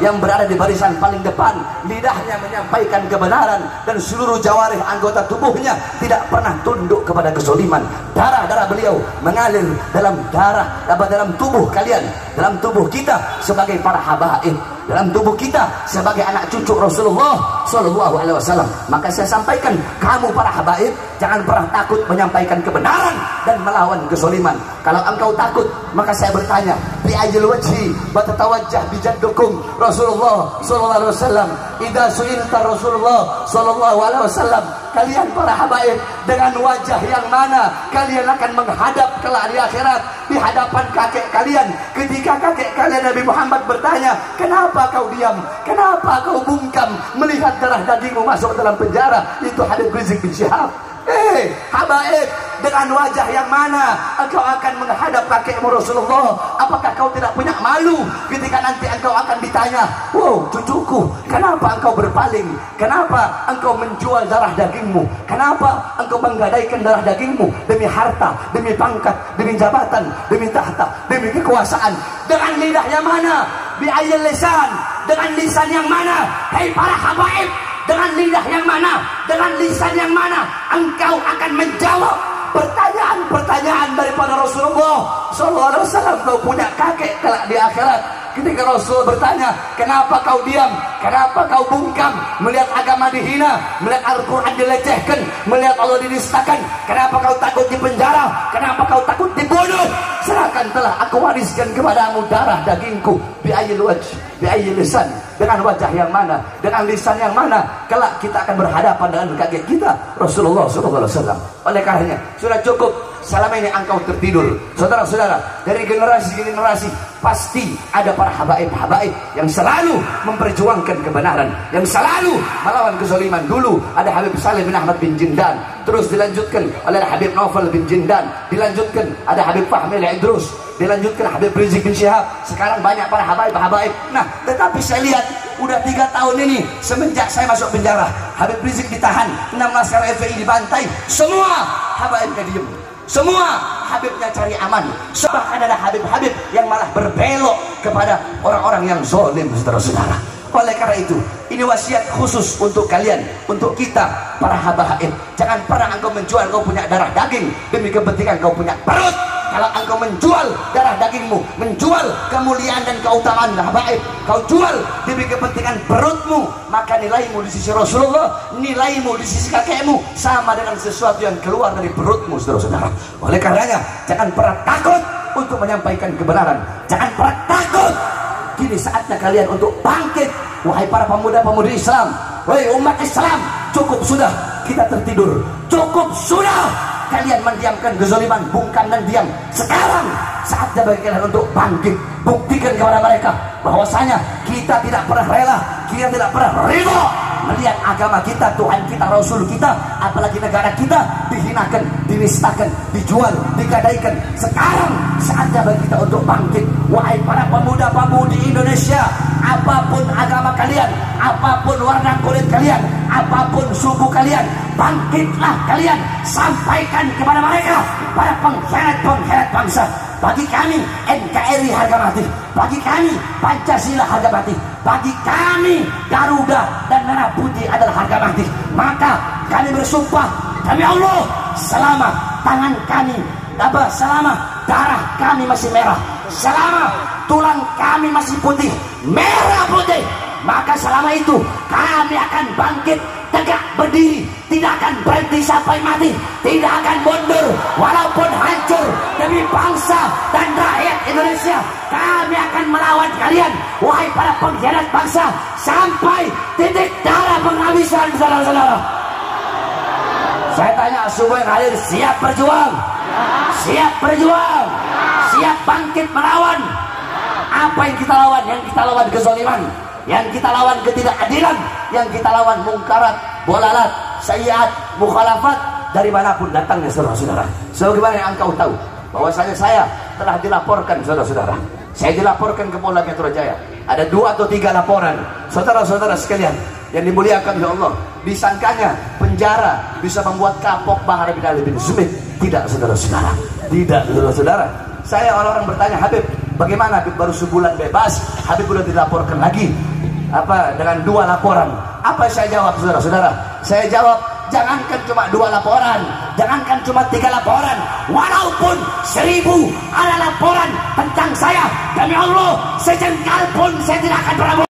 yang berada di barisan paling depan lidahnya menyampaikan kebenaran dan seluruh jawarih anggota tubuhnya tidak pernah tunduk kepada kesoliman darah-darah beliau mengalir dalam darah dalam tubuh kalian dalam tubuh kita sebagai para habaib dalam tubuh kita sebagai anak cucu Rasulullah Sallallahu Alaihi Wasallam. Maka saya sampaikan, kamu para habaib jangan pernah takut menyampaikan kebenaran dan melawan kesoliman. Kalau engkau takut, maka saya bertanya, bi ajil wajhi batatawajjah bijaddukum Rasulullah Sallallahu Alaihi Wasallam. Ida suilta Rasulullah Sallallahu Alaihi Wasallam kalian para habaib dengan wajah yang mana kalian akan menghadap kelak di akhirat? Di hadapan kakek kalian ketika kakek kalian Nabi Muhammad bertanya kenapa kau diam? Kenapa kau bungkam? Melihat darah dagingmu masuk dalam penjara itu Habib Rizik bin Syihab. Eh, habaib dengan wajah yang mana engkau akan menghadap kakekmu Rasulullah? Apakah kau tidak punya malu ketika nanti engkau akan ditanya, "Wow, cucuku, kenapa engkau berpaling? Kenapa engkau menjual darah dagingmu? Kenapa engkau menggadaikan darah dagingmu demi harta, demi pangkat, demi jabatan, demi tahta, demi kekuasaan? Dengan lidah yang mana? Bi lisan, dengan lisan yang mana? Hei para habaib, dengan lidah yang mana, dengan lisan yang mana engkau akan menjawab pertanyaan-pertanyaan daripada Rasulullah Sallallahu Alaihi Wasallam. Kau punya kakek kelak di akhirat. Ketika Rasul bertanya, kenapa kau diam? Kenapa kau bungkam? Melihat agama dihina, melihat Al-Quran dilecehkan, melihat Allah dinistakan. Kenapa kau takut di penjara? Kenapa kau takut dibunuh? Serahkan telah aku wariskan kepadamu darah dagingku. Biayil wajh, biayil lisan dengan wajah yang mana, dengan lisan yang mana, kelak kita akan berhadapan dengan kakek kita Rasulullah SAW. Oleh karenanya sudah cukup selama ini engkau tertidur, saudara-saudara dari generasi ke generasi pasti ada para habaib-habaib yang selalu memperjuangkan kebenaran, yang selalu melawan kezaliman. Dulu ada Habib Saleh bin Ahmad bin Jindan, terus dilanjutkan oleh Habib Naufal bin Jindan, dilanjutkan ada Habib Fahmi Idrus, dilanjutkan Habib Rizik bin Syihab. Sekarang banyak para habaib-habaib. Nah tetapi saya lihat udah tiga tahun ini semenjak saya masuk penjara Habib Rizik ditahan 16 kali FPI dibantai semua habaibnya diem semua Habibnya cari aman. Bahkan ada Habib-Habib yang malah berbelok kepada orang-orang yang zolim saudara-saudara. Oleh karena itu ini wasiat khusus untuk kalian untuk kita para habaib. Jangan pernah engkau menjual kau punya darah daging demi kepentingan kau punya perut kalau engkau menjual darah dagingmu menjual kemuliaan dan keutamaan habaib kau jual demi kepentingan perutmu maka nilaimu di sisi Rasulullah nilaimu di sisi kakekmu sama dengan sesuatu yang keluar dari perutmu saudara-saudara. Oleh karenanya jangan pernah takut untuk menyampaikan kebenaran. Jangan pernah takut. Kini saatnya kalian untuk bangkit. Wahai para pemuda-pemudi Islam wahai umat Islam cukup sudah kita tertidur. Cukup sudah kalian mendiamkan kezaliman bungkam dan diam sekarang saatnya bagi kalian untuk bangkit buktikan kepada mereka bahwasanya kita tidak pernah rela kita tidak pernah ridho melihat agama kita, Tuhan kita, Rasul kita, apalagi negara kita dihinakan, dinistakan, dijual, digadaikan. Sekarang saatnya bagi kita untuk bangkit. Wahai para pemuda-pemudi Indonesia, apa pun agama kalian, apa pun warna kulit kalian, apa pun suku kalian, bangkitlah kalian, sampaikan kepada mereka, para pengkhianat-pengkhianat bangsa, bagi kami NKRI harga mati. Bagi kami Pancasila harga mati. Bagi kami Garuda dan Merah Putih adalah harga mati. Maka kami bersumpah demi Allah selama tangan kami apa selama darah kami masih merah, selama tulang kami masih putih, merah putih, maka selama itu kami akan bangkit tegak berdiri tidak akan berhenti sampai mati tidak akan mundur walaupun hancur demi bangsa dan rakyat Indonesia. Kami akan melawan kalian wahai para pengkhianat bangsa sampai titik darah penghabisan saudara-saudara. Saya tanya semua yang hadir siap berjuang? Siap berjuang? Siap bangkit melawan? Apa yang kita lawan? Yang kita lawan kezaliman yang kita lawan ketidakadilan yang kita lawan mungkarat bolalat sayiat mukhalafat dari mana pun datangnya saudara-saudara. Sebagaimana yang engkau tahu bahwasanya saya telah dilaporkan saudara-saudara. Saya dilaporkan ke Polda Metro Jaya. Ada dua atau tiga laporan. Saudara-saudara sekalian yang dimuliakan oleh Allah disangkanya penjara bisa membuat kapok Bahar bin Ali bin Sumit. Tidak saudara-saudara. Tidak saudara-saudara. Saya orang-orang bertanya Habib bagaimana Habib baru sebulan bebas? Habib sudah dilaporkan lagi. Apa dengan dua laporan. Apa saya jawab saudara-saudara? Saya jawab jangankan cuma dua laporan. Jangankan cuma tiga laporan. Walaupun seribu ada laporan tentang saya demi Allah sejengkal pun saya tidak akan pernah